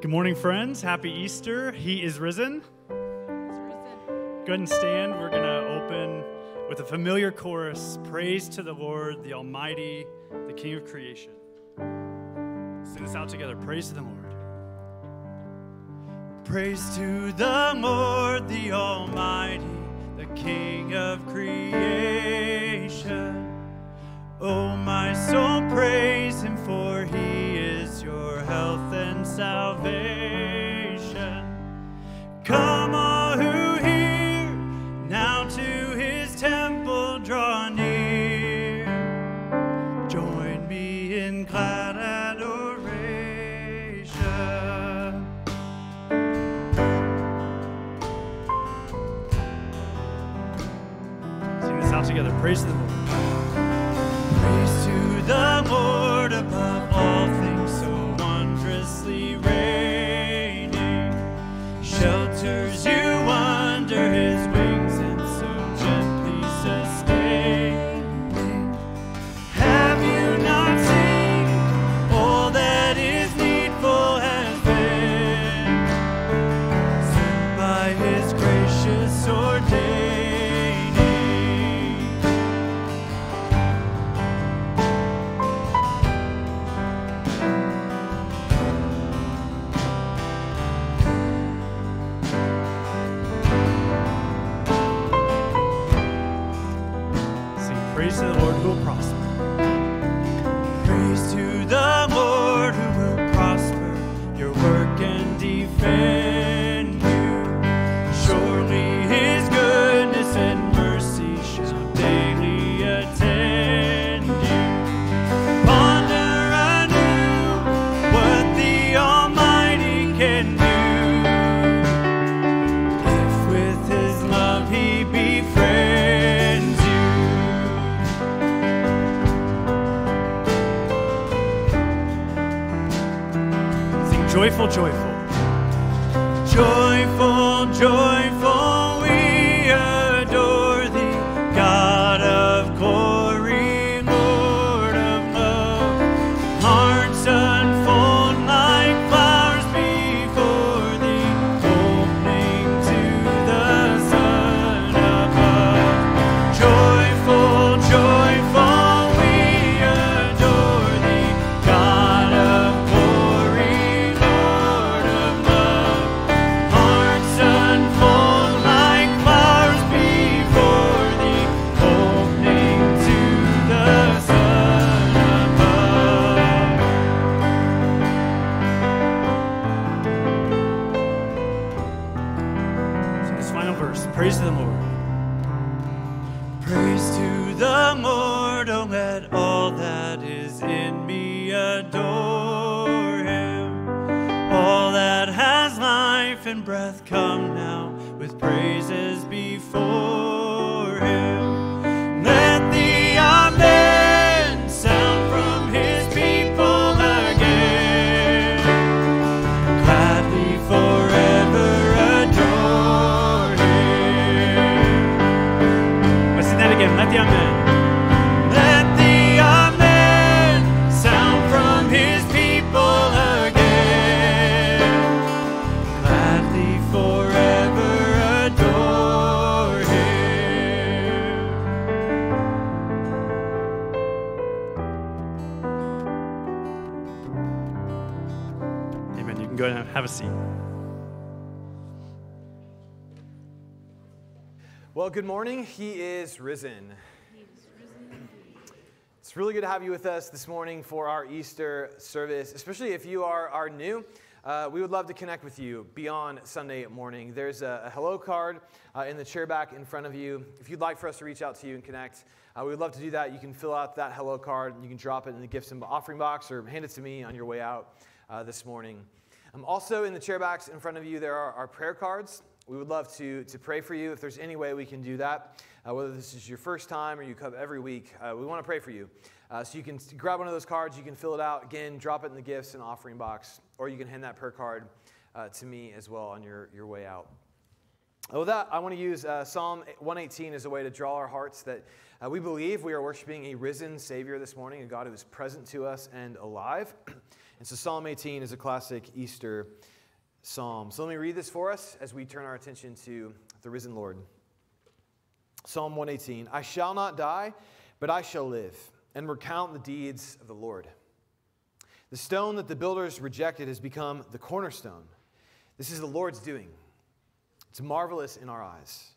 Good morning, friends. Happy Easter. He is risen. Go ahead and stand. We're going to open with a familiar chorus Praise to the Lord, the Almighty, the King of creation. Sing this out together. Praise to the Lord. Praise to the Lord, the Almighty, the King of creation. Oh, my soul, praise salvation. Good to have you with us this morning for our Easter service, especially if you are, are new. Uh, we would love to connect with you beyond Sunday morning. There's a, a hello card uh, in the chair back in front of you. If you'd like for us to reach out to you and connect, uh, we would love to do that. You can fill out that hello card and you can drop it in the gifts and offering box or hand it to me on your way out uh, this morning. Um, also, in the chair backs in front of you, there are our prayer cards. We would love to, to pray for you if there's any way we can do that. Uh, whether this is your first time or you come every week, uh, we want to pray for you. Uh, so you can grab one of those cards, you can fill it out, again, drop it in the gifts and offering box, or you can hand that prayer card uh, to me as well on your, your way out. With that, I want to use uh, Psalm 118 as a way to draw our hearts that uh, we believe we are worshiping a risen Savior this morning, a God who is present to us and alive. and so Psalm 18 is a classic Easter psalm. So let me read this for us as we turn our attention to the risen Lord. Psalm 118 I shall not die, but I shall live and recount the deeds of the Lord. The stone that the builders rejected has become the cornerstone. This is the Lord's doing. It's marvelous in our eyes.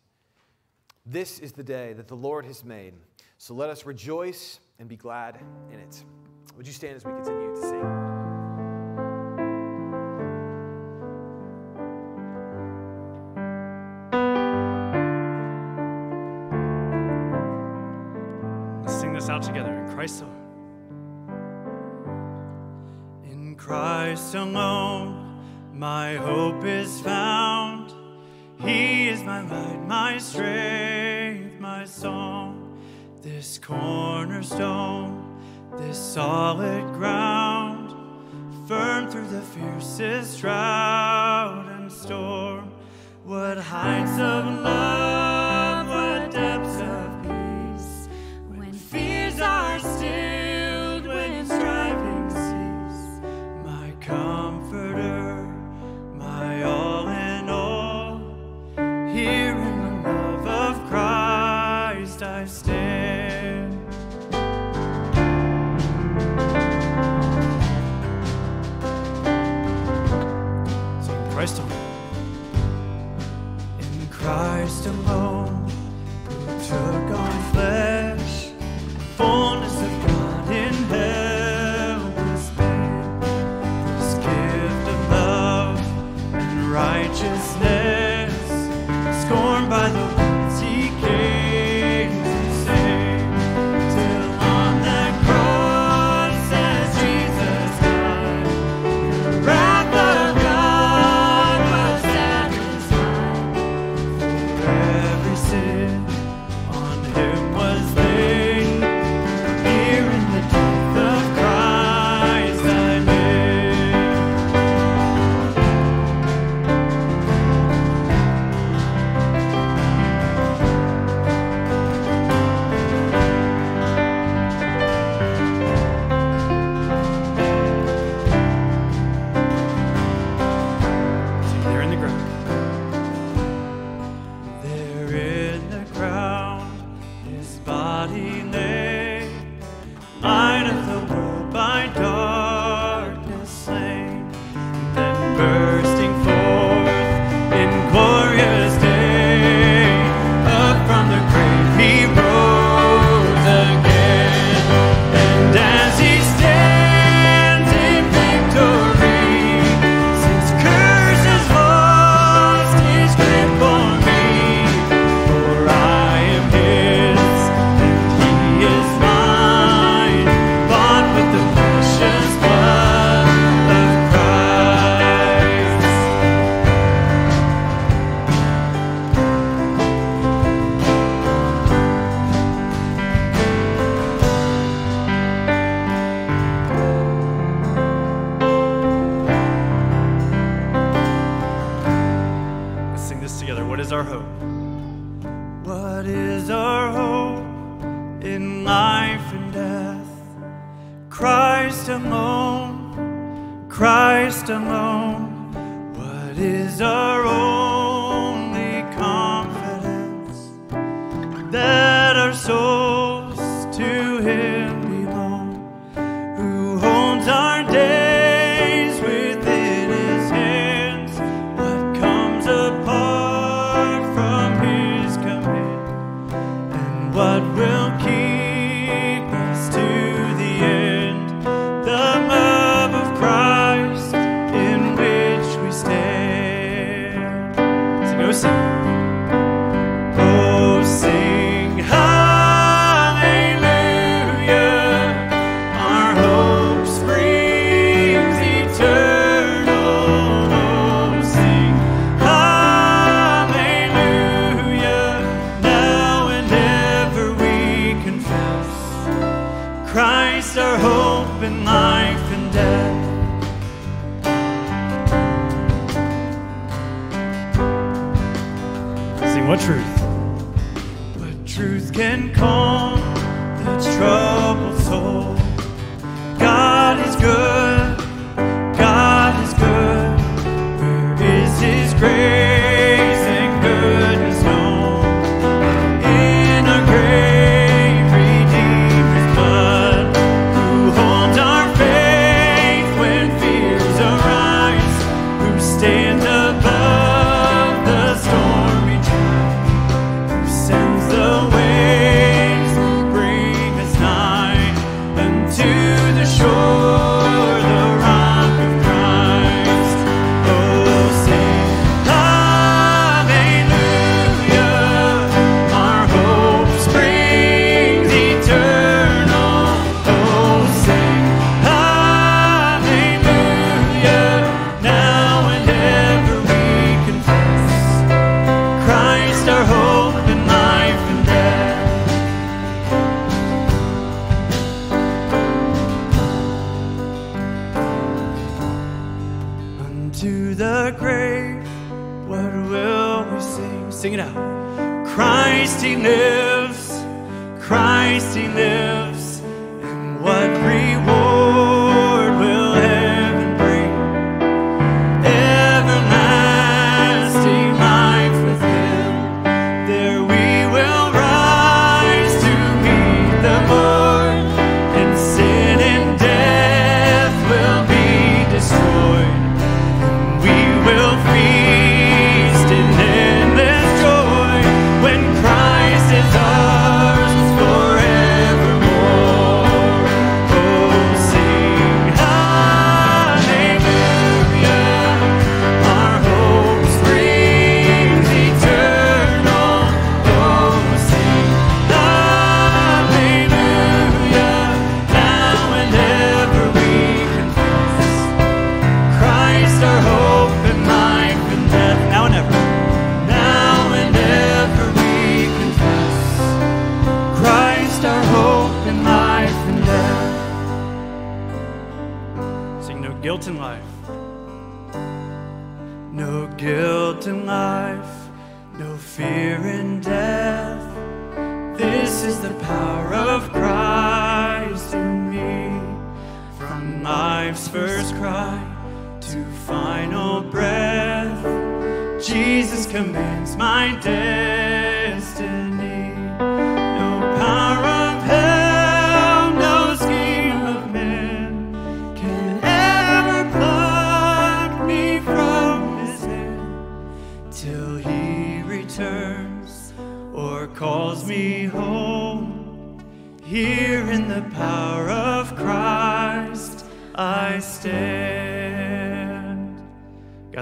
This is the day that the Lord has made. So let us rejoice and be glad in it. Would you stand as we continue to sing? sing this out together. Christ alone. In Christ alone, my hope is found. He is my light, my strength, my song. This cornerstone, this solid ground, firm through the fiercest drought and storm. What heights of love!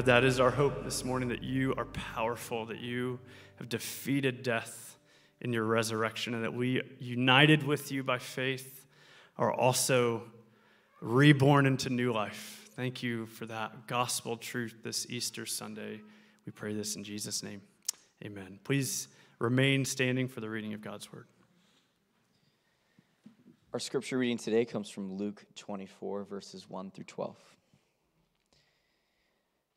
That is our hope this morning that you are powerful, that you have defeated death in your resurrection, and that we, united with you by faith, are also reborn into new life. Thank you for that gospel truth this Easter Sunday. We pray this in Jesus' name. Amen. Please remain standing for the reading of God's word. Our scripture reading today comes from Luke 24, verses 1 through 12.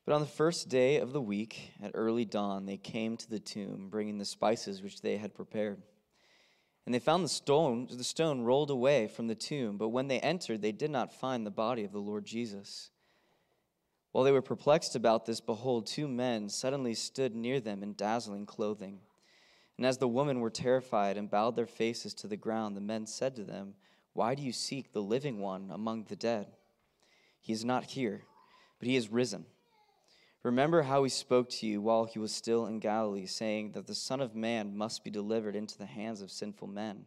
But on the first day of the week, at early dawn, they came to the tomb, bringing the spices which they had prepared. And they found the stone, the stone rolled away from the tomb, but when they entered, they did not find the body of the Lord Jesus. While they were perplexed about this, behold, two men suddenly stood near them in dazzling clothing. And as the women were terrified and bowed their faces to the ground, the men said to them, Why do you seek the living one among the dead? He is not here, but he is risen Remember how he spoke to you while he was still in Galilee, saying that the Son of Man must be delivered into the hands of sinful men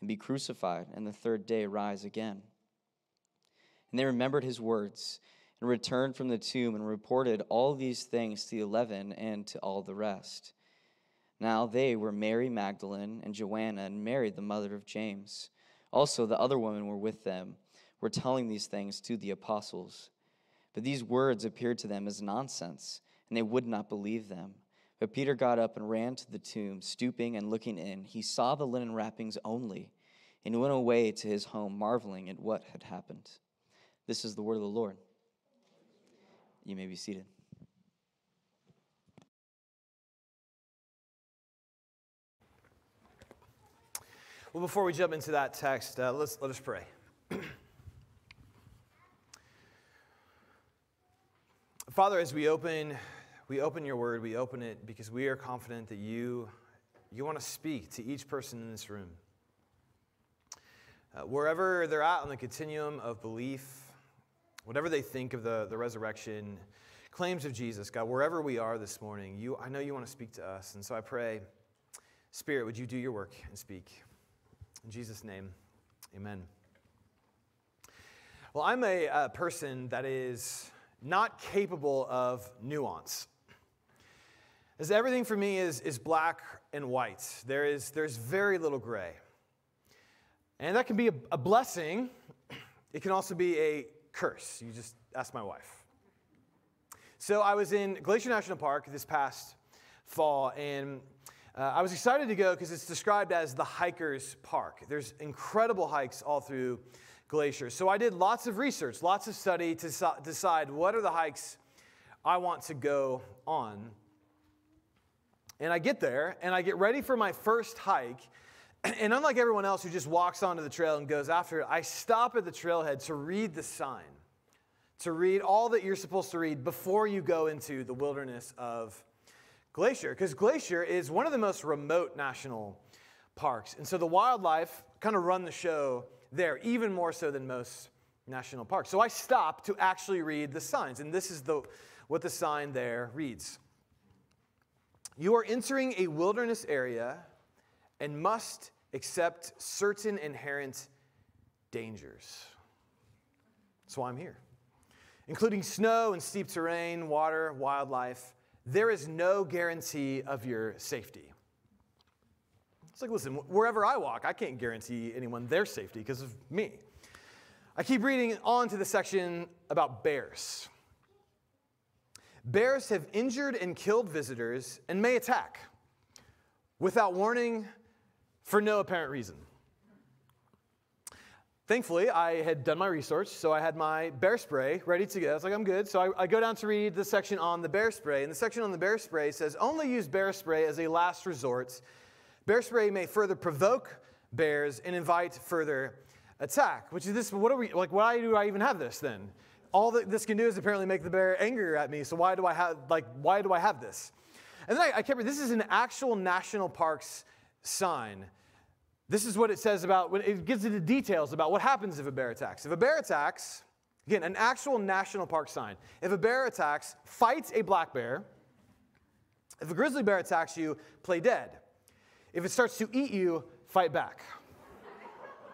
and be crucified, and the third day rise again. And they remembered his words and returned from the tomb and reported all these things to the eleven and to all the rest. Now they were Mary Magdalene and Joanna and Mary, the mother of James. Also, the other women were with them, were telling these things to the apostles. But these words appeared to them as nonsense, and they would not believe them. But Peter got up and ran to the tomb, stooping and looking in. He saw the linen wrappings only, and went away to his home, marveling at what had happened. This is the word of the Lord. You may be seated. Well, before we jump into that text, uh, let's, let us pray. Father, as we open we open your word, we open it because we are confident that you, you want to speak to each person in this room. Uh, wherever they're at on the continuum of belief, whatever they think of the, the resurrection, claims of Jesus, God, wherever we are this morning, you, I know you want to speak to us. And so I pray, Spirit, would you do your work and speak? In Jesus' name, amen. Well, I'm a, person that is not capable of nuance. As everything for me is, is black and white. There is, there's very little gray. And that can be a, a blessing. It can also be a curse. You just ask my wife. So I was in Glacier National Park this past fall, and uh, I was excited to go because it's described as the hiker's park. There's incredible hikes all through Glacier. So I did lots of research, lots of study to so- decide what are the hikes I want to go on. And I get there and I get ready for my first hike. And unlike everyone else who just walks onto the trail and goes after it, I stop at the trailhead to read the sign, to read all that you're supposed to read before you go into the wilderness of Glacier. Because Glacier is one of the most remote national parks. And so the wildlife kind of run the show there, even more so than most national parks. So I stop to actually read the signs. And this is the, what the sign there reads. You are entering a wilderness area and must accept certain inherent dangers. That's why I'm here. Including snow and steep terrain, water, wildlife, there is no guarantee of your safety. It's like, listen, wherever I walk, I can't guarantee anyone their safety because of me. I keep reading on to the section about bears. Bears have injured and killed visitors and may attack without warning for no apparent reason. Thankfully, I had done my research, so I had my bear spray ready to go. I was like, I'm good. So I, I, go down to read the section on the bear spray, and the section on the bear spray says only use bear spray as a last resort. Bear spray may further provoke bears and invite further attack. Which is this? What are we like? Why do I even have this then? all that this can do is apparently make the bear angrier at me. So why do I have like why do I have this? And then I, I kept. This is an actual national parks sign. This is what it says about when it gives you the details about what happens if a bear attacks. If a bear attacks, again, an actual national park sign. If a bear attacks, fight a black bear. If a grizzly bear attacks you, play dead. If it starts to eat you, fight back.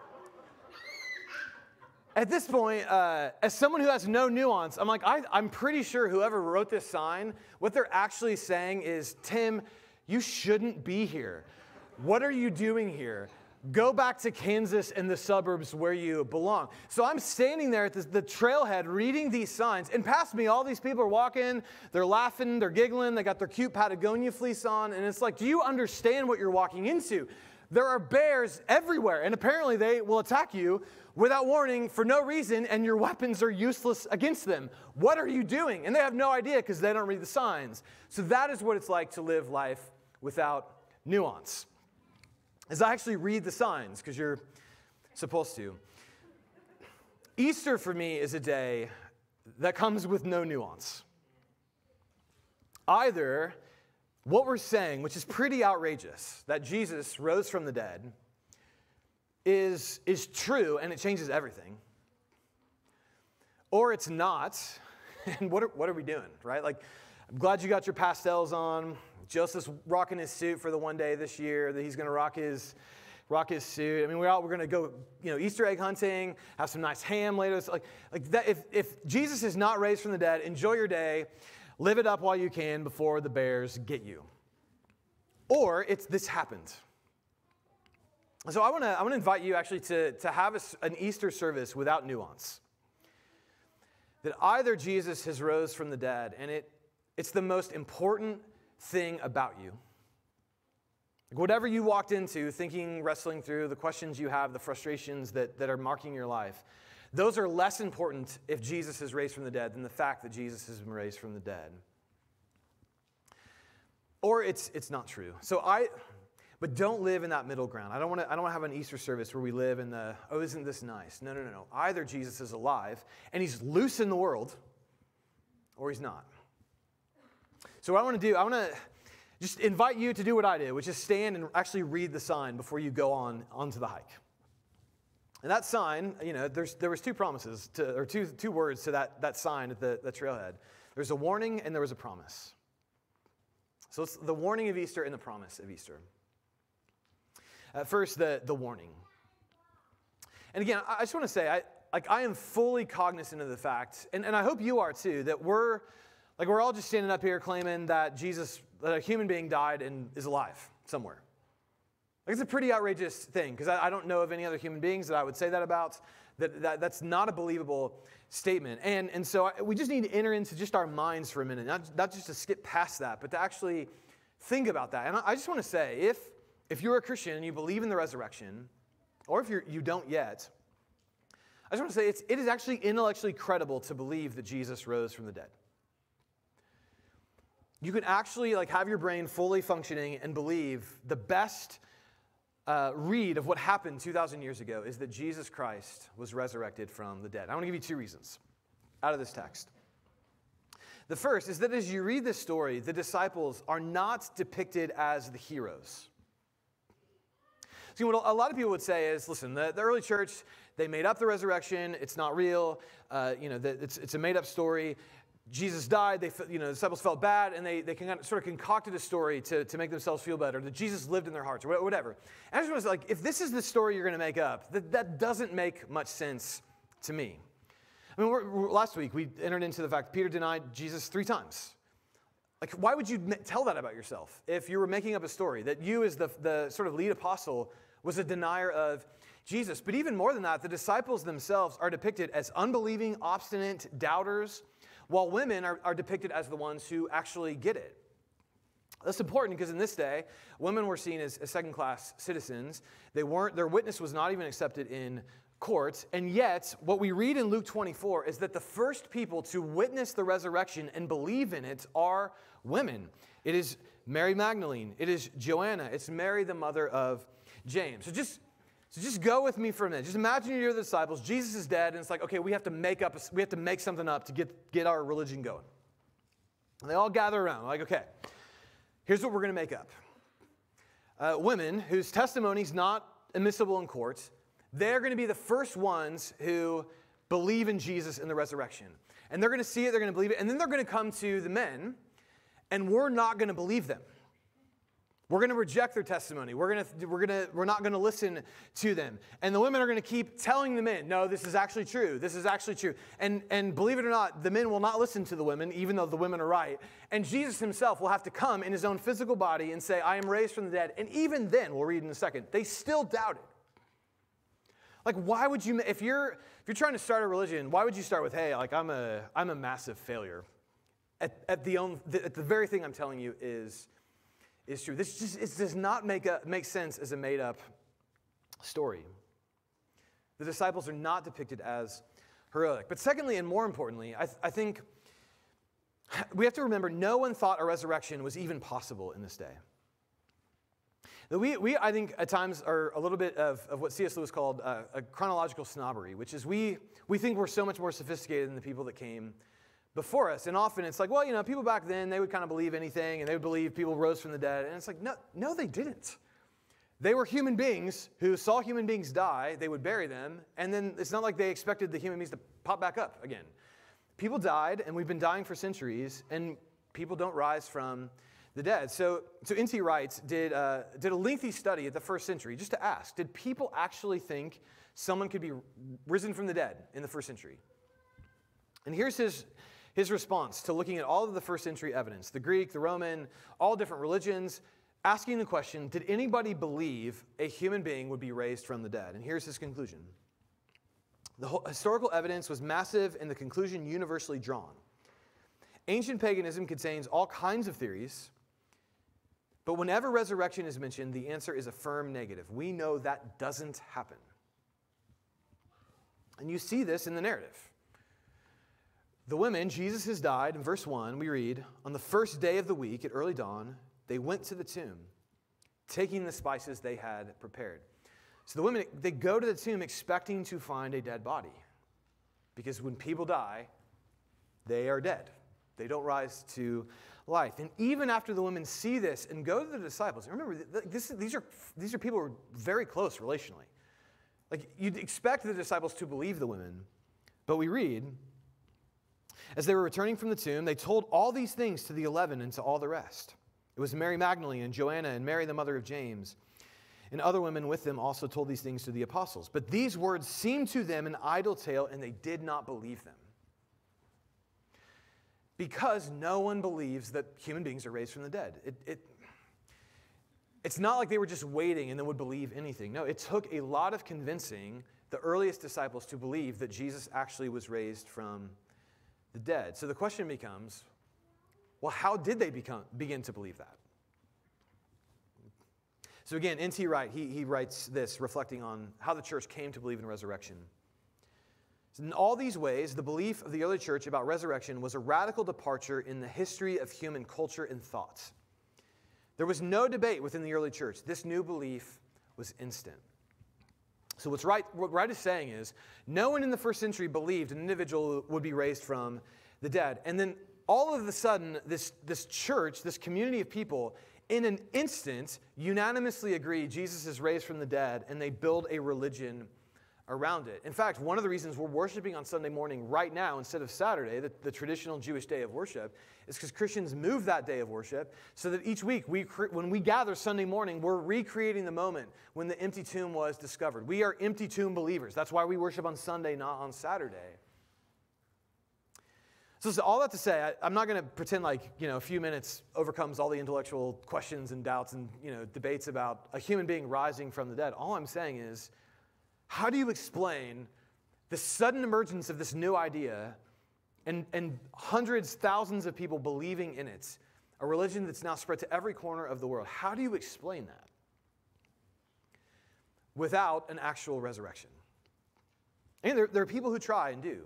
at this point, uh, as someone who has no nuance, I'm like, I, I'm pretty sure whoever wrote this sign, what they're actually saying is, Tim, you shouldn't be here. What are you doing here? Go back to Kansas and the suburbs where you belong. So I'm standing there at the, trailhead reading these signs, and past me, all these people are walking, they're laughing, they're giggling, they got their cute Patagonia fleece on, and it's like, do you understand what you're walking into? There are bears everywhere, and apparently they will attack you without warning for no reason, and your weapons are useless against them. What are you doing? And they have no idea because they don't read the signs. So that is what it's like to live life without nuance. As I actually read the signs, because you're supposed to. Easter for me is a day that comes with no nuance. Either what we're saying, which is pretty outrageous, that Jesus rose from the dead, is, is true and it changes everything, or it's not, and what are, what are we doing, right? Like, I'm glad you got your pastels on. Joseph's rocking his suit for the one day this year that he's going to rock his rock his suit. I mean, we're out. We're going to go, you know, Easter egg hunting. Have some nice ham later. Like, like that. If if Jesus is not raised from the dead, enjoy your day. Live it up while you can before the bears get you. Or it's this happened. So I want to I want to invite you actually to, to have a, an Easter service without nuance. That either Jesus has rose from the dead, and it, it's the most important thing about you. Like whatever you walked into, thinking, wrestling through, the questions you have, the frustrations that, that are marking your life, those are less important if Jesus is raised from the dead than the fact that Jesus has been raised from the dead. Or it's, it's not true. So I, but don't live in that middle ground. I don't want to I don't want to have an Easter service where we live in the, oh, isn't this nice? No, no, no, no. Either Jesus is alive and he's loose in the world, or he's not. So, what I want to do, I want to just invite you to do what I did, which is stand and actually read the sign before you go on onto the hike. And that sign, you know, there was two promises, to, or two, two words to that, that sign at the, the trailhead. There's a warning and there was a promise. So it's the warning of Easter and the promise of Easter. First, the, the warning. And again, I just want to say, I, like, I am fully cognizant of the fact, and, and I hope you are too, that we're, like, we're all just standing up here claiming that Jesus, that a human being died and is alive somewhere. Like, it's a pretty outrageous thing because I, I, don't know of any other human beings that I would say that about. That, that that's not a believable statement. And, and so I, we just need to enter into just our minds for a minute, not, not just to skip past that, but to actually think about that. And I, I just want to say if, if you're a Christian and you believe in the resurrection, or if you're, you don't yet, I just want to say it's, it is actually intellectually credible to believe that Jesus rose from the dead. You can actually like have your brain fully functioning and believe the best uh, read of what happened 2,000 years ago is that Jesus Christ was resurrected from the dead. I want to give you two reasons out of this text. The first is that as you read this story, the disciples are not depicted as the heroes. See, what a lot of people would say is listen, the, the early church, they made up the resurrection. It's not real. Uh, you know, the, it's, it's a made up story. Jesus died, they, you know, the disciples felt bad, and they, they kind of, sort of concocted a story to, to make themselves feel better, that Jesus lived in their hearts, or whatever. And I just say, like, if this is the story you're going to make up, that, that doesn't make much sense to me. I mean, we're, we're, last week we entered into the fact Peter denied Jesus three times. Like, why would you tell that about yourself if you were making up a story that you, as the, the sort of lead apostle, was a denier of Jesus. But even more than that, the disciples themselves are depicted as unbelieving, obstinate doubters, while women are, are depicted as the ones who actually get it. That's important because in this day, women were seen as, as second class citizens. They weren't, their witness was not even accepted in court. And yet, what we read in Luke 24 is that the first people to witness the resurrection and believe in it are women. It is Mary Magdalene, it is Joanna, it's Mary, the mother of James. So just so just go with me for a minute. Just imagine you're the disciples. Jesus is dead, and it's like, okay, we have to make up, we have to make something up to get, get our religion going. And they all gather around, like, okay, here's what we're going to make up. Uh, women whose testimony is not admissible in court, they're going to be the first ones who believe in Jesus and the resurrection. And they're going to see it, they're going to believe it, and then they're going to come to the men, and we're not going to believe them. We're going to reject their testimony. We're, going to, we're, going to, we're not going to listen to them. And the women are going to keep telling the men, no, this is actually true. This is actually true. And, and believe it or not, the men will not listen to the women, even though the women are right. And Jesus himself will have to come in his own physical body and say, I am raised from the dead. And even then, we'll read in a second, they still doubted. Like, why would you, if you're, if you're trying to start a religion, why would you start with, hey, like, I'm a, I'm a massive failure? At, at, the, own, at the very thing I'm telling you is, is true. This just it does not make, a, make sense as a made up story. The disciples are not depicted as heroic. But secondly, and more importantly, I, th- I think we have to remember no one thought a resurrection was even possible in this day. We, we, I think, at times are a little bit of, of what C.S. Lewis called uh, a chronological snobbery, which is we, we think we're so much more sophisticated than the people that came before us. And often it's like, well, you know, people back then, they would kind of believe anything and they would believe people rose from the dead. And it's like, no, no, they didn't. They were human beings who saw human beings die, they would bury them, and then it's not like they expected the human beings to pop back up again. People died, and we've been dying for centuries, and people don't rise from the dead. So, so N.T. Wright did, uh, did a lengthy study at the first century just to ask did people actually think someone could be risen from the dead in the first century? And here's his, his response to looking at all of the first century evidence the Greek, the Roman, all different religions, asking the question Did anybody believe a human being would be raised from the dead? And here's his conclusion The historical evidence was massive and the conclusion universally drawn. Ancient paganism contains all kinds of theories, but whenever resurrection is mentioned, the answer is a firm negative. We know that doesn't happen. And you see this in the narrative. The women, Jesus has died. In verse 1, we read, On the first day of the week at early dawn, they went to the tomb, taking the spices they had prepared. So the women, they go to the tomb expecting to find a dead body. Because when people die, they are dead. They don't rise to life. And even after the women see this and go to the disciples, remember, this, these, are, these are people who are very close relationally. Like, you'd expect the disciples to believe the women, but we read, as they were returning from the tomb, they told all these things to the eleven and to all the rest. It was Mary Magdalene and Joanna and Mary, the mother of James. And other women with them also told these things to the apostles. But these words seemed to them an idle tale, and they did not believe them. Because no one believes that human beings are raised from the dead. It, it, it's not like they were just waiting and then would believe anything. No, it took a lot of convincing the earliest disciples to believe that Jesus actually was raised from the dead. So the question becomes well, how did they become, begin to believe that? So again, N.T. Wright, he, he writes this, reflecting on how the church came to believe in resurrection. In all these ways, the belief of the early church about resurrection was a radical departure in the history of human culture and thought. There was no debate within the early church. This new belief was instant. So, what's right, what Wright is saying is no one in the first century believed an individual would be raised from the dead. And then all of a sudden, this, this church, this community of people, in an instant, unanimously agree Jesus is raised from the dead, and they build a religion around it. In fact, one of the reasons we're worshiping on Sunday morning right now instead of Saturday, the, the traditional Jewish day of worship, is because Christians move that day of worship so that each week, we, when we gather Sunday morning, we're recreating the moment when the empty tomb was discovered. We are empty tomb believers. That's why we worship on Sunday, not on Saturday. So, so all that to say, I, am not going to pretend like you know a few minutes overcomes all the intellectual questions and doubts and you know debates about a human being rising from the dead. All I'm saying is, how do you explain the sudden emergence of this new idea and, and hundreds, thousands of people believing in it, a religion that's now spread to every corner of the world? How do you explain that without an actual resurrection? And there, there are people who try and do.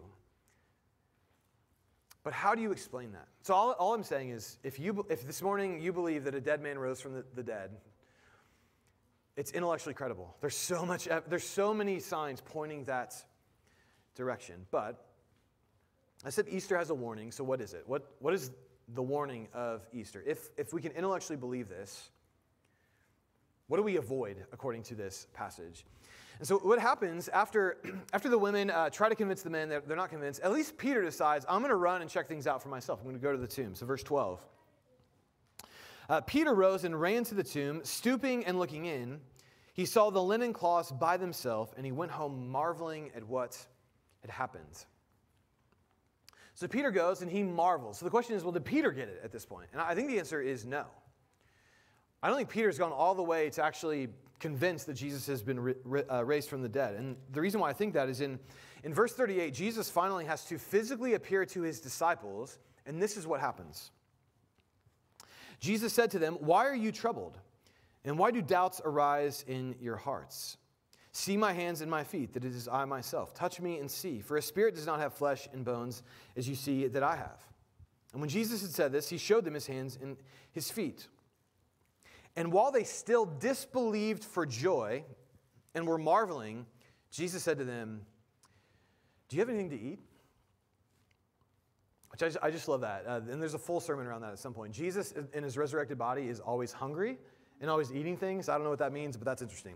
But how do you explain that? So all, all I'm saying is, if, you, if this morning you believe that a dead man rose from the, the dead, it's intellectually credible. There's so much, there's so many signs pointing that direction. But I said Easter has a warning, so what is it? What, what is the warning of Easter? If, if we can intellectually believe this, what do we avoid according to this passage? And so what happens after, after the women uh, try to convince the men that they're not convinced, at least Peter decides, I'm going to run and check things out for myself. I'm going to go to the tomb. So verse 12. Uh, Peter rose and ran to the tomb, stooping and looking in. He saw the linen cloths by themselves, and he went home marveling at what had happened. So Peter goes and he marvels. So the question is, well, did Peter get it at this point? And I think the answer is no. I don't think Peter's gone all the way to actually convinced that Jesus has been uh, raised from the dead. And the reason why I think that is in, in verse 38, Jesus finally has to physically appear to his disciples, and this is what happens. Jesus said to them, Why are you troubled? And why do doubts arise in your hearts? See my hands and my feet, that it is I myself. Touch me and see, for a spirit does not have flesh and bones, as you see that I have. And when Jesus had said this, he showed them his hands and his feet. And while they still disbelieved for joy and were marveling, Jesus said to them, Do you have anything to eat? Which I just, I just love that. Uh, and there's a full sermon around that at some point. Jesus in his resurrected body is always hungry and always eating things. I don't know what that means, but that's interesting.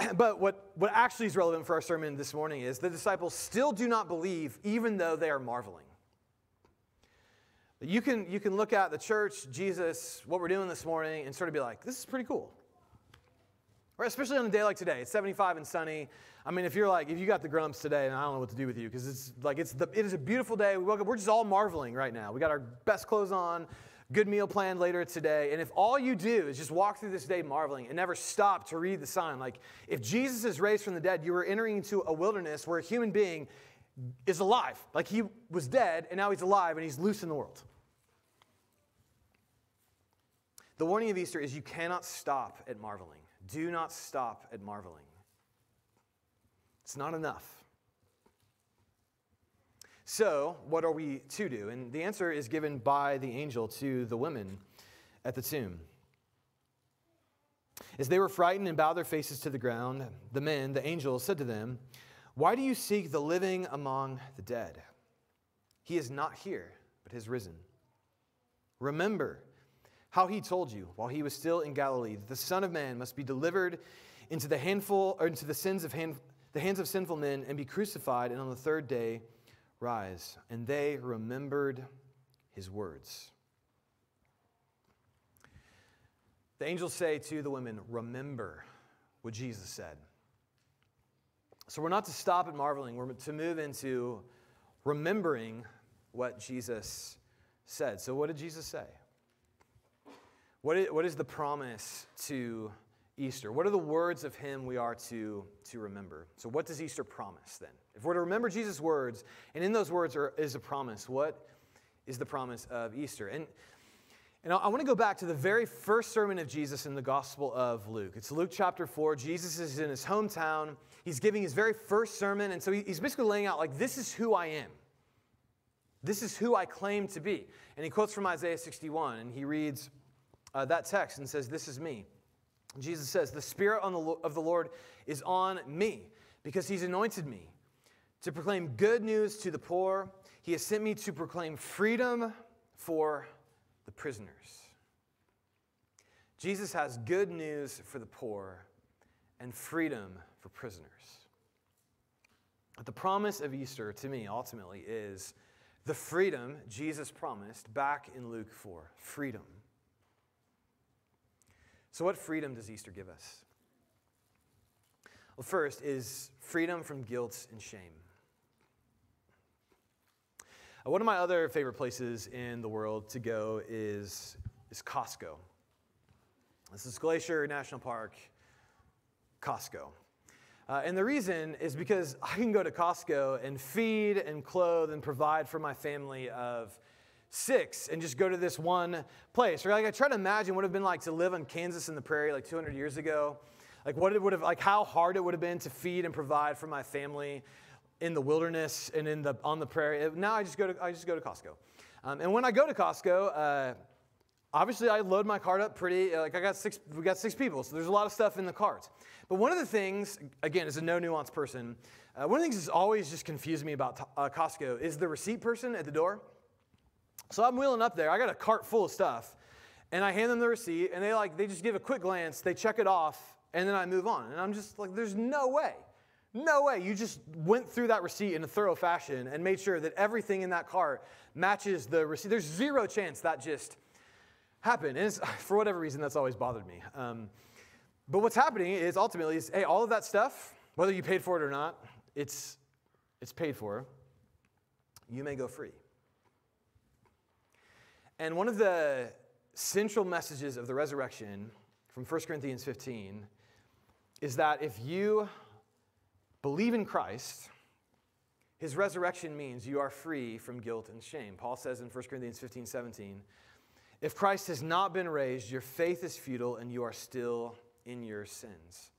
but what, what actually is relevant for our sermon this morning is the disciples still do not believe, even though they are marveling. You can, you can look at the church, Jesus, what we're doing this morning, and sort of be like, this is pretty cool. Right? Especially on a day like today. It's 75 and sunny. I mean, if you're like, if you got the grumps today, and I don't know what to do with you, because it's like, it's the, it is a beautiful day. We woke up, we're just all marveling right now. We got our best clothes on, good meal planned later today. And if all you do is just walk through this day marveling and never stop to read the sign, like if Jesus is raised from the dead, you are entering into a wilderness where a human being is alive. Like he was dead, and now he's alive, and he's loose in the world. The warning of Easter is you cannot stop at marveling. Do not stop at marveling. It's not enough. So, what are we to do? And the answer is given by the angel to the women at the tomb. As they were frightened and bowed their faces to the ground, the men, the angel, said to them, Why do you seek the living among the dead? He is not here, but has risen. Remember how he told you while he was still in Galilee that the Son of Man must be delivered into the handful or into the sins of hand, the hands of sinful men and be crucified and on the third day rise. And they remembered his words. The angels say to the women, Remember what Jesus said. So we're not to stop at marveling, we're to move into remembering what Jesus said. So, what did Jesus say? What is, what is the promise to Easter? What are the words of Him we are to, to remember? So, what does Easter promise then? If we're to remember Jesus' words, and in those words are, is a promise, what is the promise of Easter? And and I want to go back to the very first sermon of Jesus in the Gospel of Luke. It's Luke chapter 4. Jesus is in his hometown. He's giving his very first sermon. And so he's basically laying out, like, this is who I am. This is who I claim to be. And he quotes from Isaiah 61, and he reads uh, that text and says, This is me. Jesus says, The Spirit of the Lord is on me because he's anointed me to proclaim good news to the poor. He has sent me to proclaim freedom for the prisoners. Jesus has good news for the poor and freedom for prisoners. But the promise of Easter to me ultimately is the freedom Jesus promised back in Luke 4 freedom. So, what freedom does Easter give us? Well, first is freedom from guilt and shame. Uh, one of my other favorite places in the world to go is, is Costco. This is Glacier National Park, Costco. Uh, and the reason is because I can go to Costco and feed and clothe and provide for my family of six and just go to this one place. Or like I try to imagine what it would have been like to live in Kansas in the prairie like 200 years ago. Like what it would have, like how hard it would have been to feed and provide for my family in the wilderness and in the, on the prairie. Now I just go to, I just go to Costco. Um, and when I go to Costco, uh, obviously I load my cart up pretty, like I got six, we got six people, so there's a lot of stuff in the cart. But one of the things, again, as a no nuance person, uh, one of the things that's always just confused me about uh, Costco is the receipt person at the door. So I'm wheeling up there, I got a cart full of stuff, and I hand them the receipt, and they like, they just give a quick glance, they check it off, and then I move on. And I'm just like, there's no way no way. You just went through that receipt in a thorough fashion and made sure that everything in that cart matches the receipt. There's zero chance that just happened. And for whatever reason, that's always bothered me. Um, but what's happening is ultimately is, hey, all of that stuff, whether you paid for it or not, it's, it's paid for. You may go free. And one of the central messages of the resurrection from 1 Corinthians 15 is that if you believe in Christ, his resurrection means you are free from guilt and shame. Paul says in 1 Corinthians 15 17, if Christ has not been raised, your faith is futile and you are still in your sins.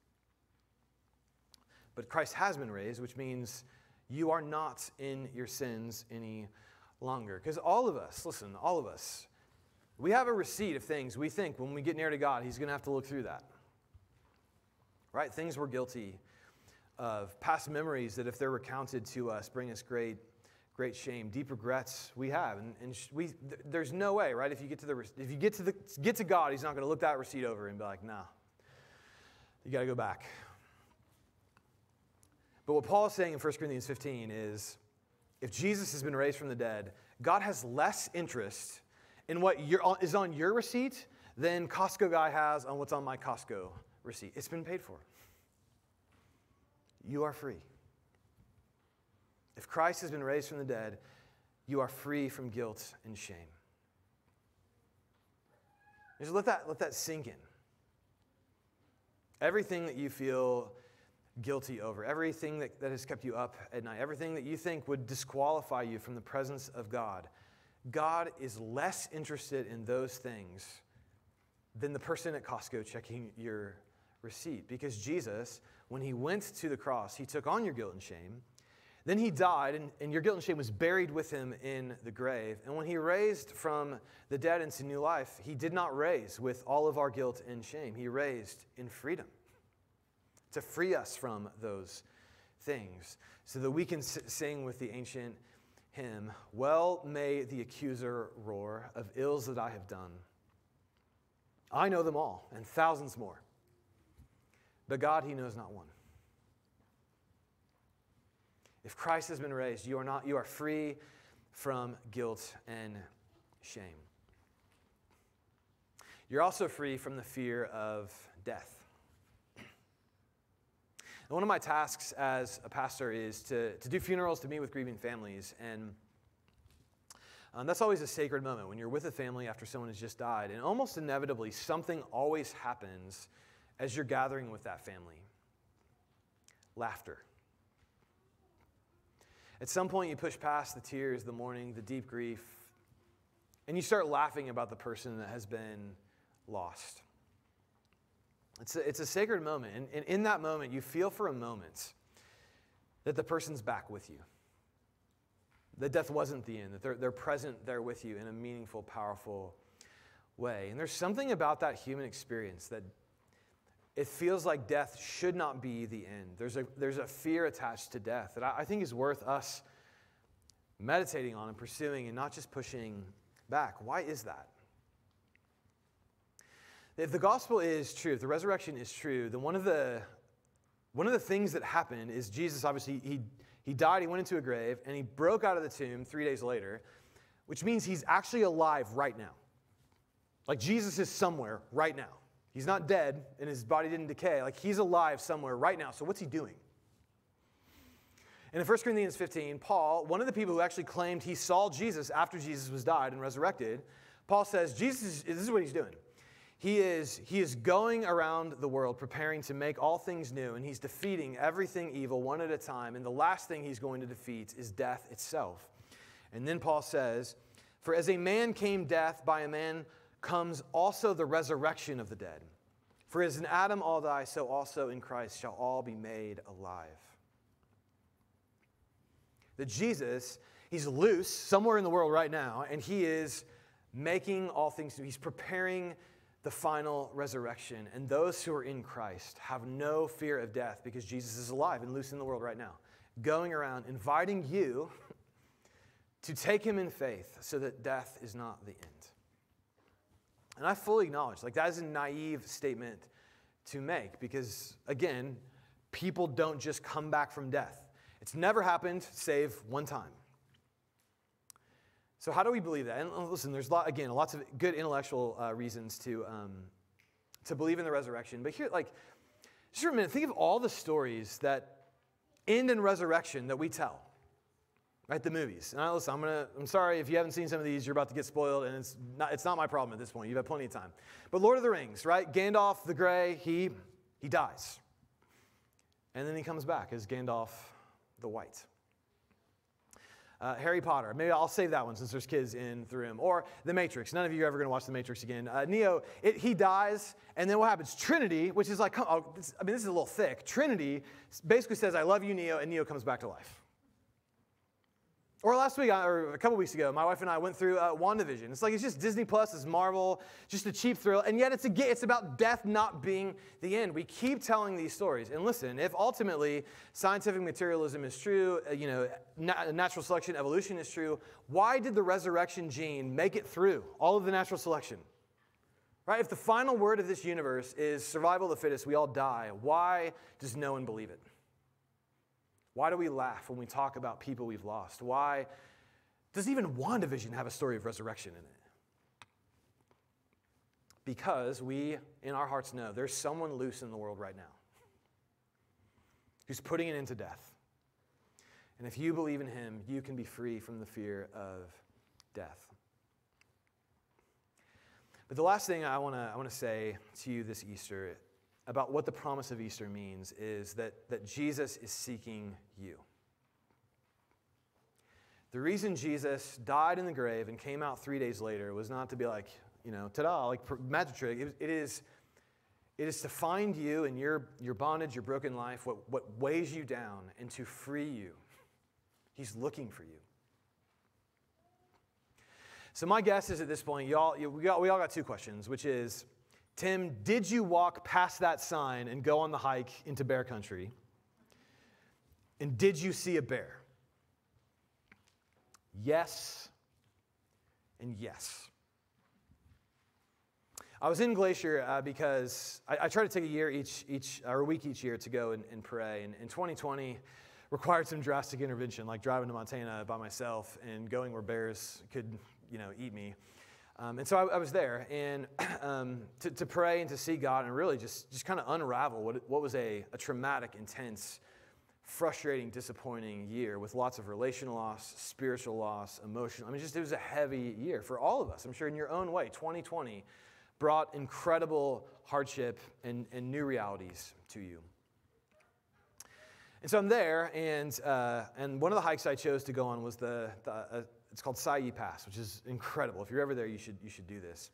But Christ has been raised, which means you are not in your sins any longer. Because all of us, listen, all of us, we have a receipt of things we think when we get near to God, He's going to have to look through that. Right? Things we're guilty of past memories that, if they're recounted to us, bring us great, great shame, deep regrets we have. And, and we, th- there's no way, right? If you get to, the, if you get to, the, get to God, He's not going to look that receipt over and be like, nah, you got to go back. But what Paul is saying in 1 Corinthians 15 is if Jesus has been raised from the dead, God has less interest in what is on your receipt than Costco guy has on what's on my Costco receipt. It's been paid for you are free. If Christ has been raised from the dead, you are free from guilt and shame. Just let that, let that sink in. Everything that you feel guilty over, everything that, that has kept you up at night, everything that you think would disqualify you from the presence of God, God is less interested in those things than the person at Costco checking your receipt. Because Jesus when he went to the cross, he took on your guilt and shame. Then he died, and, and, your guilt and shame was buried with him in the grave. And when he raised from the dead into new life, he did not raise with all of our guilt and shame. He raised in freedom to free us from those things so that we can sing with the ancient hymn Well may the accuser roar of ills that I have done. I know them all, and thousands more. But God, he knows not one. If Christ has been raised, you are not you are free from guilt and shame. You're also free from the fear of death. And one of my tasks as a pastor is to, to do funerals, to meet with grieving families. And um, that's always a sacred moment when you're with a family after someone has just died. And almost inevitably, something always happens as you're gathering with that family laughter. At some point, you push past the tears, the mourning, the deep grief, and you start laughing about the person that has been lost. It's a, it's a sacred moment. And, and in that moment, you feel for a moment that the person's back with you. That death wasn't the end, that they're, they're present there with you in a meaningful, powerful way. And there's something about that human experience that it feels like death should not be the end. There's a, there's a fear attached to death that I, I think is worth us meditating on and pursuing and not just pushing back. Why is that? If the gospel is true, if the resurrection is true, then one of the, one of the things that happened is Jesus obviously, he, he died, he went into a grave, and he broke out of the tomb three days later, which means he's actually alive right now. Like Jesus is somewhere right now. He's not dead and his body didn't decay. Like he's alive somewhere right now. So what's he doing? And in 1 Corinthians 15, Paul, one of the people who actually claimed he saw Jesus after Jesus was died and resurrected, Paul says, Jesus, this is what he's doing. He is, he is going around the world preparing to make all things new, and he's defeating everything evil one at a time. And the last thing he's going to defeat is death itself. And then Paul says, For as a man came death, by a man comes also the resurrection of the dead. For as in Adam all die, so also in Christ shall all be made alive. That Jesus, he's loose somewhere in the world right now, and he is making all things new. He's preparing the final resurrection. And those who are in Christ have no fear of death because Jesus is alive and loose in the world right now, going around inviting you to take him in faith so that death is not the end. And I fully acknowledge, like, that is a naive statement to make because, again, people don't just come back from death. It's never happened save one time. So, how do we believe that? And uh, listen, there's, lot, again, lots of good intellectual uh, reasons to, um, to believe in the resurrection. But here, like, just for a minute, think of all the stories that end in resurrection that we tell, right? The movies. And I, listen, I'm, gonna, I'm sorry if you haven't seen some of these, you're about to get spoiled, and it's not, it's not my problem at this point. You've had plenty of time. But Lord of the Rings, right? Gandalf the Grey, he, he dies. And then he comes back as Gandalf the White. Uh, Harry Potter. Maybe I'll save that one since there's kids in the room. Or The Matrix. None of you are ever going to watch The Matrix again. Uh, Neo, it, he dies, and then what happens? Trinity, which is like, oh, this, I mean, this is a little thick. Trinity basically says, I love you, Neo, and Neo comes back to life. Or last week, uh, or a couple weeks ago, my wife and I went through uh, WandaVision. It's like it's just Disney Plus, it's Marvel, just a cheap thrill, and yet it's a, it's about death not being the end. We keep telling these stories, and listen, if ultimately scientific materialism is true, uh, you know, na- natural selection, evolution is true, why did the resurrection gene make it through all of the natural selection? Right? If the final word of this universe is survival of the fittest, we all die. Why does no one believe it? Why do we laugh when we talk about people we've lost? Why does even WandaVision have a story of resurrection in it? Because we, in our hearts, know there's someone loose in the world right now who's putting it into death. And if you believe in him, you can be free from the fear of death. But the last thing I want to I wanna say to you this Easter about what the promise of Easter means is that, that Jesus is seeking you. The reason Jesus died in the grave and came out three days later was not to be like, you know, ta-da, like magic trick. It, it, is, it is to find you and your, your bondage, your broken life, what, what weighs you down, and to free you. He's looking for you. So my guess is at this point, y'all, we, got, we all got two questions, which is, Tim, did you walk past that sign and go on the hike into bear country? And did you see a bear? yes and yes. I was in Glacier uh, because I, I, try to take a year each, each or a week each year to go and, and pray. And, and 2020 required some drastic intervention, like driving to Montana by myself and going where bears could, you know, eat me. Um, and so I, I, was there and um, to, to, pray and to see God and really just, just kind of unravel what, what was a, a traumatic, intense, frustrating, disappointing year with lots of relational loss, spiritual loss, emotional. I mean, just it was a heavy year for all of us. I'm sure in your own way, 2020 brought incredible hardship and, and new realities to you. And so I'm there, and, uh, and one of the hikes I chose to go on was the, the uh, it's called Siyeh Pass, which is incredible. If you're ever there, you should, you should do this.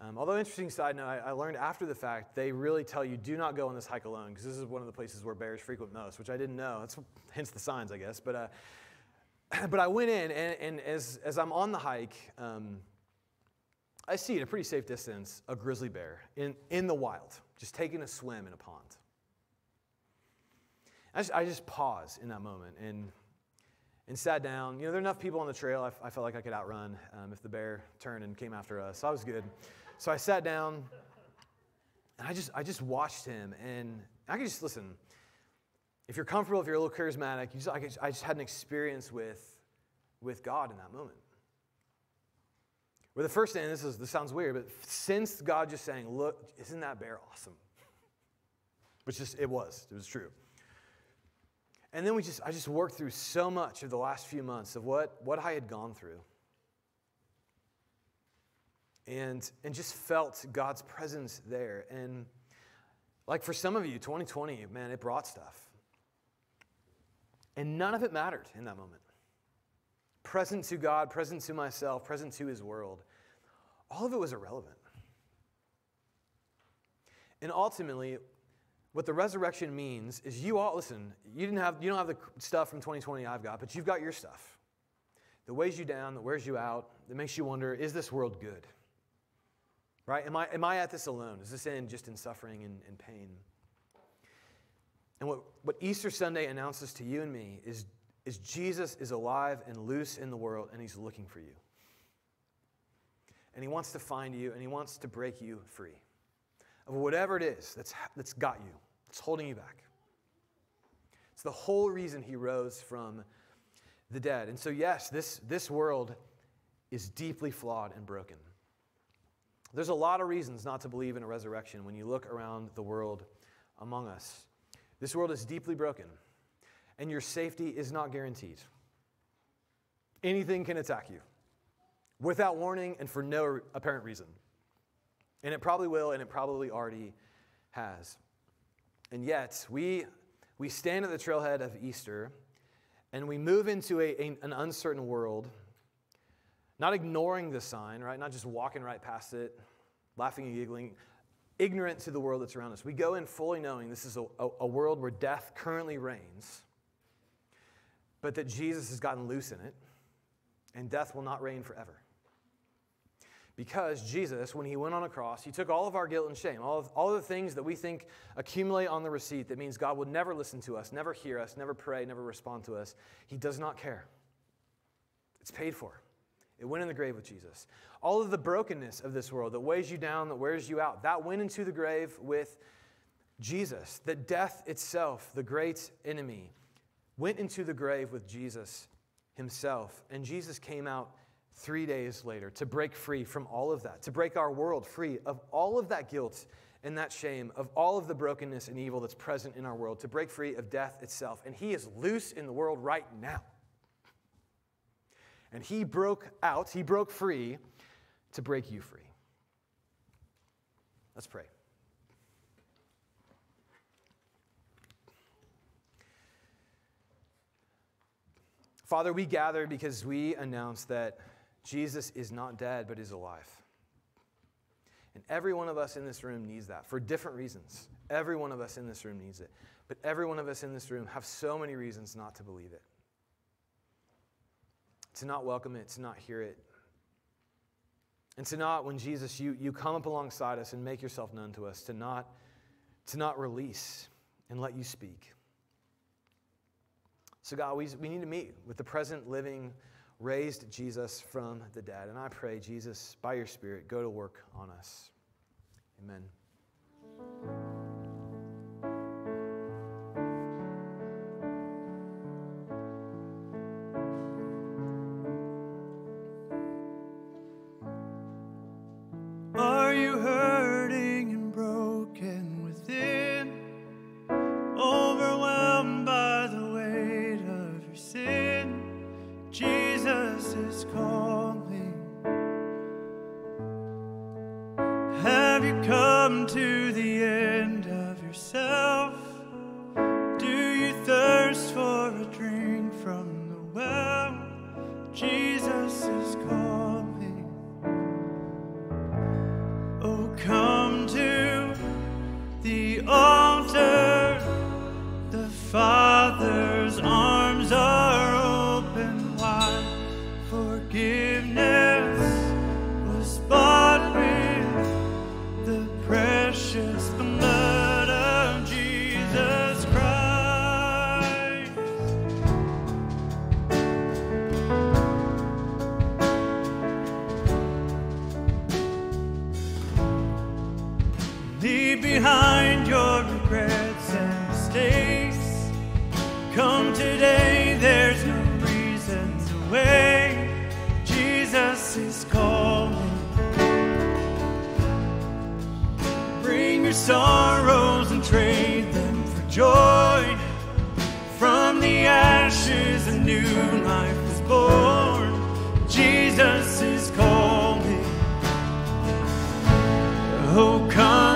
Um, although, interesting side note, I, I, learned after the fact, they really tell you do not go on this hike alone, because this is one of the places where bears frequent most, which I didn't know. That's hence the signs, I guess. But, uh, but I went in, and, and as, as I'm on the hike, um, I see at a pretty safe distance a grizzly bear in, in the wild, just taking a swim in a pond. I just, I just pause in that moment and, and sat down. You know, there are enough people on the trail, I, I felt like I could outrun um, if the bear turned and came after us. So I was good. So I sat down and I just, I just watched him. And I could just listen. If you're comfortable, if you're a little charismatic, you just, I, could, I just had an experience with, with God in that moment. Where the first thing, this, is, this sounds weird, but since God just saying, look, isn't that bear awesome? Which just, it was, it was true. And then we just, I just worked through so much of the last few months of what, what I had gone through. And, and just felt God's presence there. And like for some of you, 2020, man, it brought stuff. And none of it mattered in that moment present to God, present to myself, present to His world, all of it was irrelevant. And ultimately, what the resurrection means is you all, listen, you, didn't have, you don't have the stuff from 2020 I've got, but you've got your stuff. That weighs you down, that wears you out, that makes you wonder, is this world good? Right? Am I, am I at this alone? Is this end just in suffering and, and pain? And what, what Easter Sunday announces to you and me is is Jesus is alive and loose in the world, and he's looking for you. And he wants to find you, and he wants to break you free of whatever it is that's, that's got you, that's holding you back. It's the whole reason he rose from the dead. And so, yes, this, this world is deeply flawed and broken. There's a lot of reasons not to believe in a resurrection when you look around the world among us. This world is deeply broken and your safety is not guaranteed. Anything can attack you without warning and for no apparent reason. And it probably will, and it probably already has. And yet, we, we stand at the trailhead of Easter and we move into a, a, an uncertain world, not ignoring the sign, right? Not just walking right past it, laughing and giggling, ignorant to the world that's around us. We go in fully knowing this is a, a, a world where death currently reigns but that Jesus has gotten loose in it, and death will not reign forever. Because Jesus, when he went on a cross, he took all of our guilt and shame, all of, all of the things that we think accumulate on the receipt that means God would never listen to us, never hear us, never pray, never respond to us. He does not care. It's paid for. It went in the grave with Jesus. All of the brokenness of this world that weighs you down, that wears you out, that went into the grave with Jesus. That death itself, the great enemy, went into the grave with Jesus himself. And Jesus came out three days later to break free from all of that, to break our world free of all of that guilt and that shame, of all of the brokenness and evil that's present in our world, to break free of death itself. And he is loose in the world right now. And he broke out, he broke free to break you free. Let's pray. Father, we gather because we announce that Jesus is not dead, but is alive. And every one of us in this room needs that for different reasons. Every one of us in this room needs it. But every one of us in this room have so many reasons not to believe it, to not welcome it, to not hear it. And to not, when Jesus, you, you come up alongside us and make yourself known to us, to not, to not release and let you speak. So, God, we, we need to meet with the present, living, raised Jesus from the dead. And I pray, Jesus, by your Spirit, go to work on us. Amen. Leave behind your regrets and mistakes. Come today, there's no reason to wait. Jesus is calling. Bring your sorrows and trade them for joy. From the ashes, a new life is born. Jesus is calling. Oh, come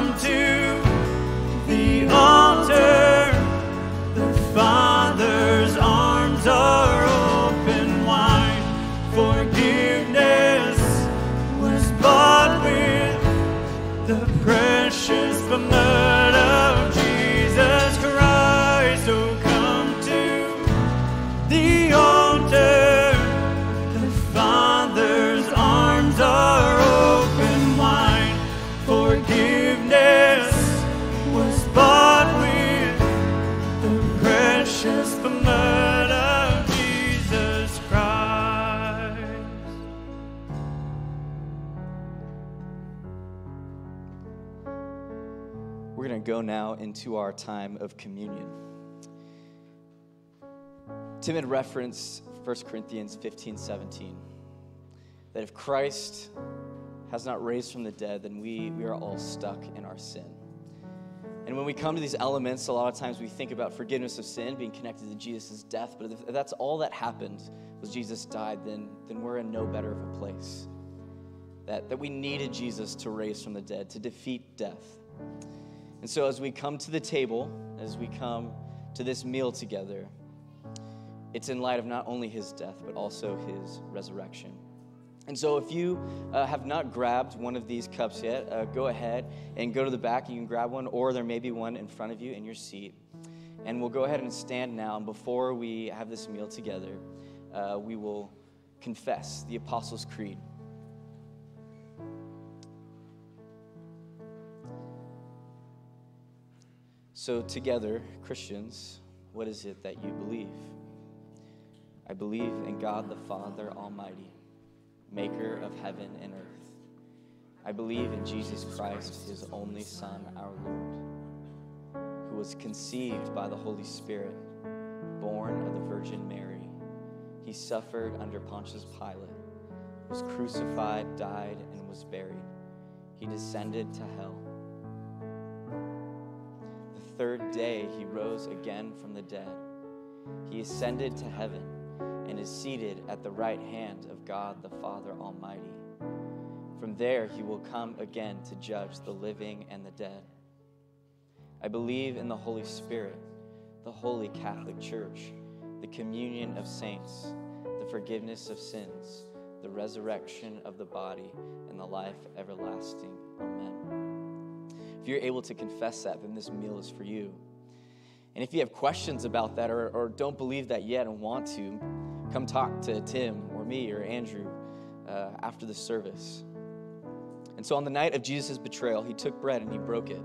go now into our time of communion. Tim had referenced 1 Corinthians 15 17. That if Christ has not raised from the dead, then we, we are all stuck in our sin. And when we come to these elements, a lot of times we think about forgiveness of sin being connected to Jesus' death. But if that's all that happened was Jesus died, then, then we're in no better of a place. That, that we needed Jesus to raise from the dead, to defeat death. And so, as we come to the table, as we come to this meal together, it's in light of not only his death, but also his resurrection. And so, if you uh, have not grabbed one of these cups yet, uh, go ahead and go to the back. You can grab one, or there may be one in front of you in your seat. And we'll go ahead and stand now. And before we have this meal together, uh, we will confess the Apostles' Creed. So, together, Christians, what is it that you believe? I believe in God the Father Almighty, maker of heaven and earth. I believe in Jesus Christ, his only Son, our Lord, who was conceived by the Holy Spirit, born of the Virgin Mary. He suffered under Pontius Pilate, was crucified, died, and was buried. He descended to hell. Third day he rose again from the dead. He ascended to heaven and is seated at the right hand of God the Father Almighty. From there he will come again to judge the living and the dead. I believe in the Holy Spirit, the holy Catholic Church, the communion of saints, the forgiveness of sins, the resurrection of the body, and the life everlasting. Amen. If you're able to confess that, then this meal is for you. And if you have questions about that or, or don't believe that yet and want to, come talk to Tim or me or Andrew uh, after the service. And so on the night of Jesus' betrayal, he took bread and he broke it.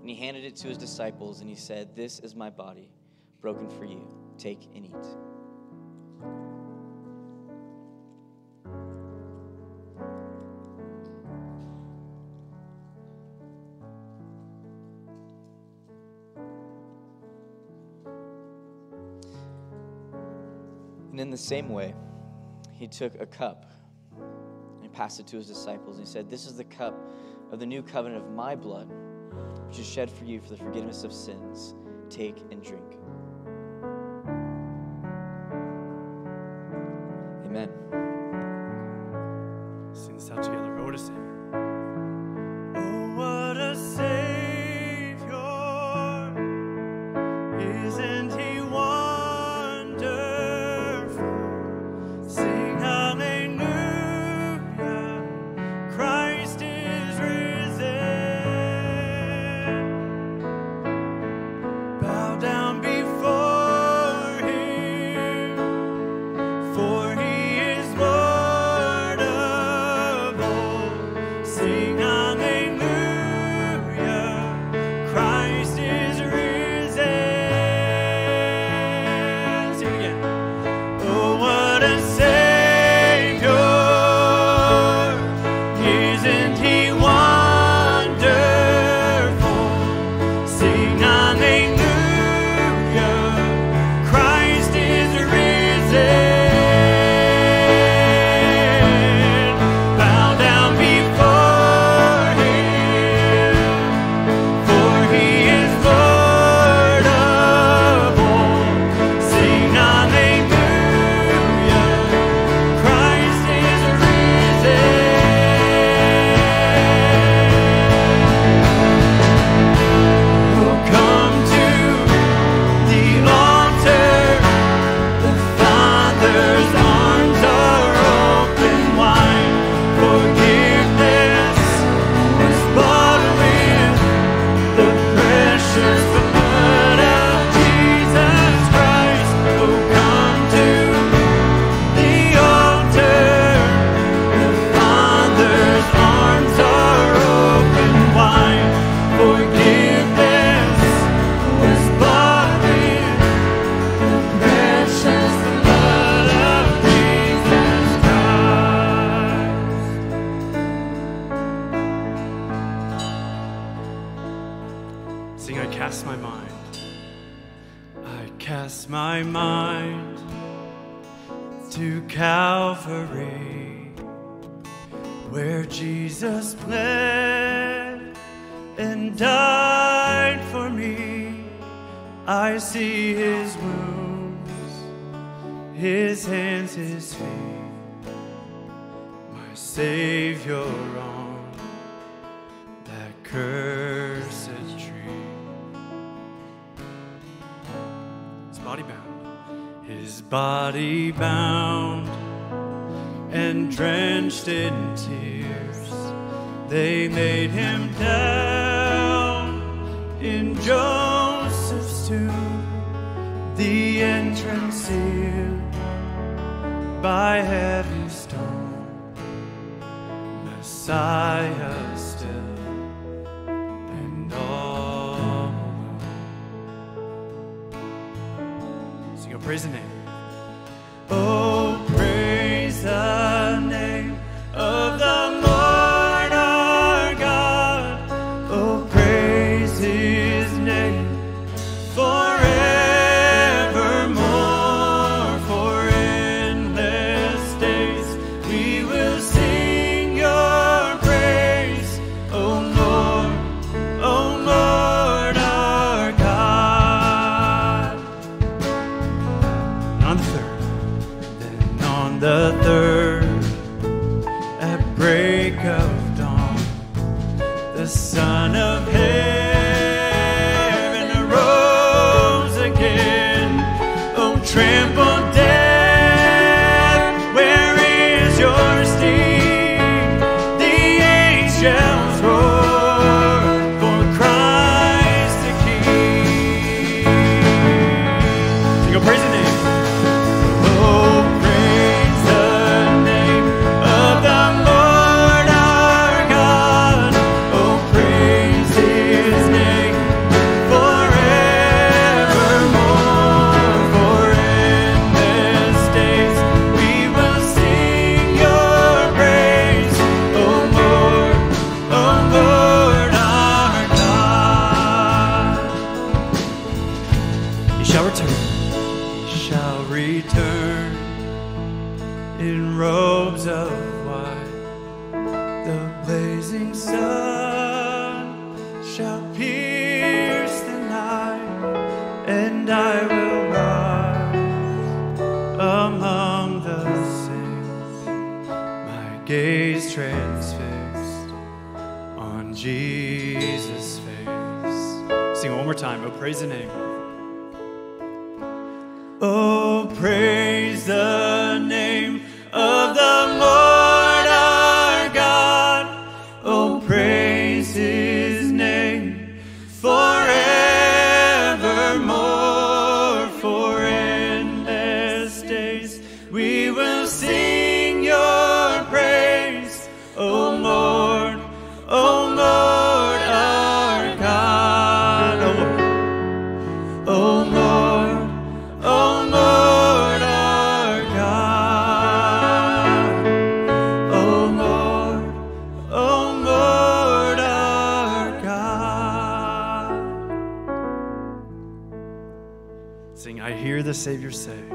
And he handed it to his disciples and he said, This is my body, broken for you. Take and eat. in the same way, he took a cup and passed it to his disciples. And he said, This is the cup of the new covenant of my blood, which is shed for you for the forgiveness of sins. Take and drink. Amen. Savior on that cursed tree. His body bound, his body bound and drenched in tears. They made him down in Joseph's tomb, the entrance sealed by heaven's Messiah still and all alone. Sing your praise name. Oh. the third at break of dawn, the Son of Heaven arose again. Oh, trample. Savior say?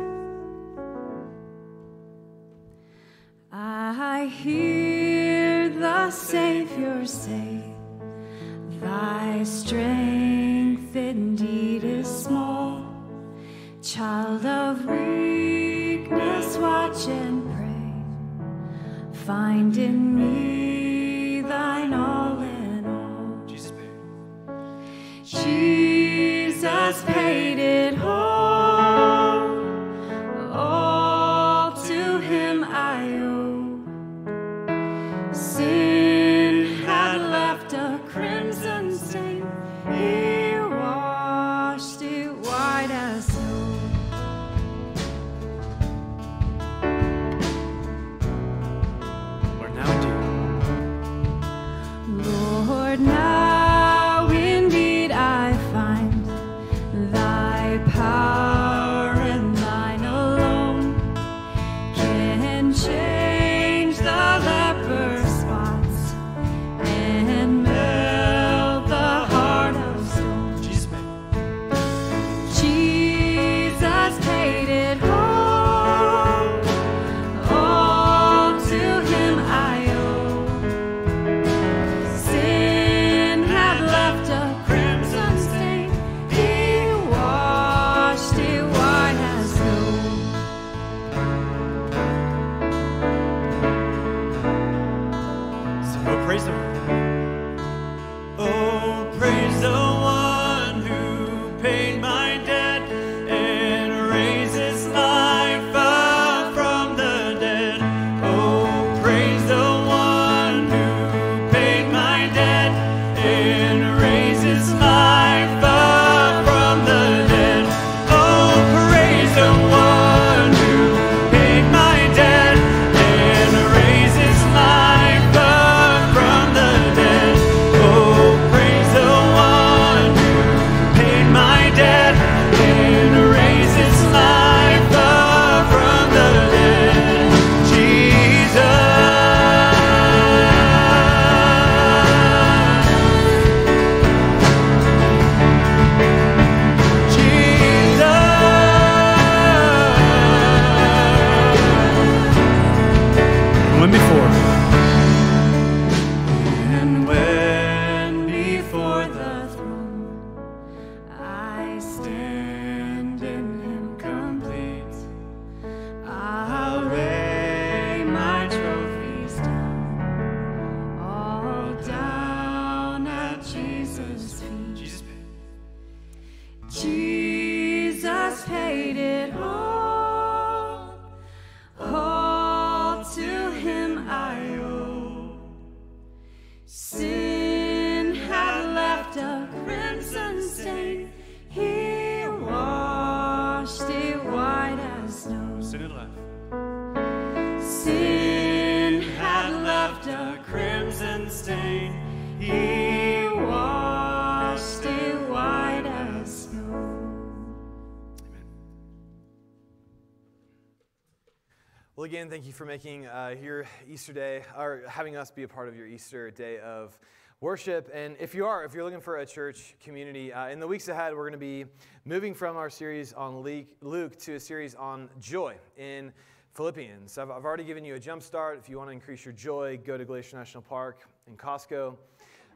thank you for making uh, your Easter day, or having us be a part of your Easter day of worship. And if you are, if you're looking for a church community, uh, in the weeks ahead, we're going to be moving from our series on Luke to a series on joy in Philippians. I've, I've already given you a jump start. If you want to increase your joy, go to Glacier National Park in Costco.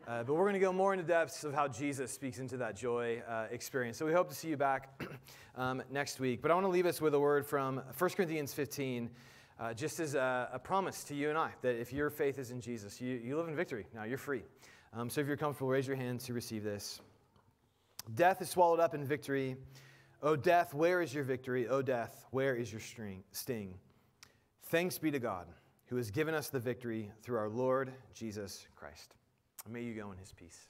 Uh, but we're going to go more into depths of how Jesus speaks into that joy uh, experience. So we hope to see you back um, next week. But I want to leave us with a word from 1 Corinthians 15, uh, just as a, a, promise to you and I that if your faith is in Jesus, you, you live in victory. Now you're free. Um, so if you're comfortable, raise your hand to receive this. Death is swallowed up in victory. O death, where is your victory? O death, where is your string, sting? Thanks be to God who has given us the victory through our Lord Jesus Christ. May you go in his peace.